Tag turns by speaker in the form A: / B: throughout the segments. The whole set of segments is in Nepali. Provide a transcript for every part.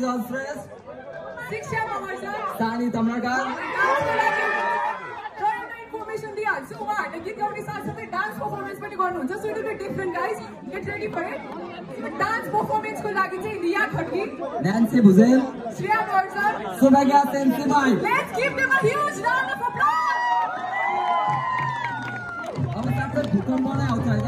A: is all stress.
B: Shiksha Magar sir
A: Sani Tamrakar.
B: Information दिइहाल्छु उहाँहरूले गीत गाउने साथसाथै डान्स पर्फर्मेन्स पनि गर्नुहुन्छ so it be different guys get ready for it dance पर्फर्मेन्सको लागि चाहिँ Riya Khadki
A: Nancy Bhuzel.
B: Shreya Gurjar
A: Subhagya Sensibai.
B: Let's give them a huge round of applause
A: अब साथसाथ भूकम्प नै आउँछ होइन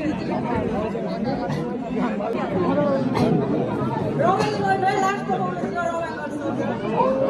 A: Robin, you are very last
C: performance you
B: are all